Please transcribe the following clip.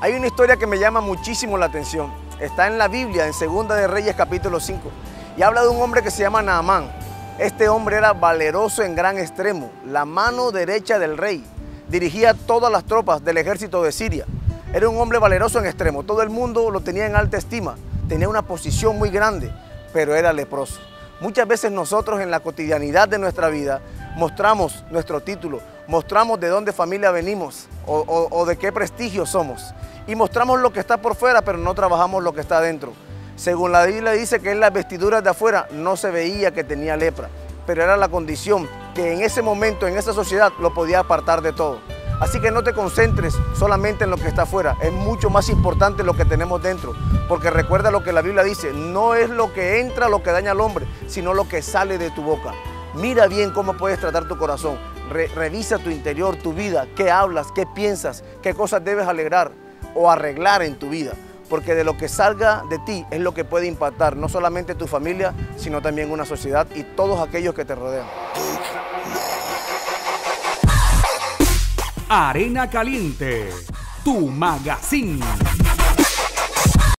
Hay una historia que me llama muchísimo la atención. Está en la Biblia, en Segunda de Reyes capítulo 5. Y habla de un hombre que se llama Naamán. Este hombre era valeroso en gran extremo, la mano derecha del rey. Dirigía todas las tropas del ejército de Siria. Era un hombre valeroso en extremo. Todo el mundo lo tenía en alta estima. Tenía una posición muy grande, pero era leproso. Muchas veces nosotros en la cotidianidad de nuestra vida mostramos nuestro título, mostramos de dónde familia venimos o, de qué prestigio somos y mostramos lo que está por fuera, pero no trabajamos lo que está adentro. Según la Biblia dice que en las vestiduras de afuera no se veía que tenía lepra, pero era la condición que en ese momento, en esa sociedad, lo podía apartar de todo. Así que no te concentres solamente en lo que está afuera, es mucho más importante lo que tenemos dentro, porque recuerda lo que la Biblia dice, no es lo que entra lo que daña al hombre, sino lo que sale de tu boca. Mira bien cómo puedes tratar tu corazón, revisa tu interior, tu vida, qué hablas, qué piensas, qué cosas debes alegrar o arreglar en tu vida, porque de lo que salga de ti es lo que puede impactar no solamente tu familia, sino también una sociedad y todos aquellos que te rodean. Arena Caliente, tu magazine.